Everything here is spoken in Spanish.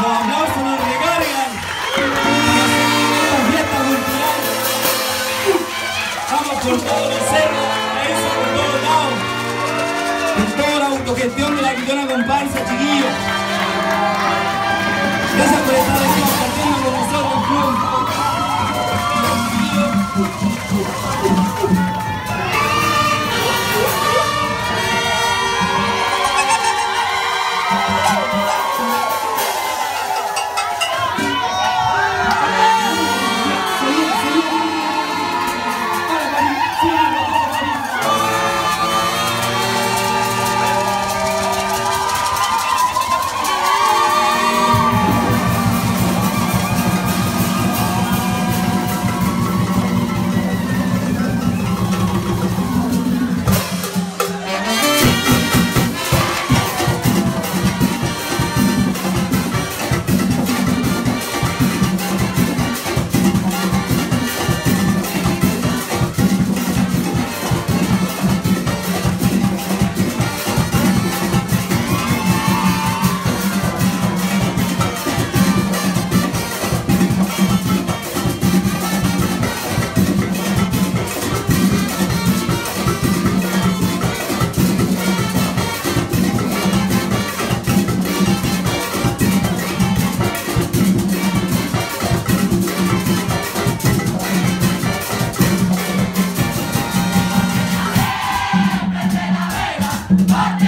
Los aplausos nos recargan. Esta fiesta cultural. Vamos por todos los cerros, eso por todos lados. Por toda la autogestión de la Quitona Comparsa, chiquillos. Gracias por estar aquí compartiendo con nosotros. Fuck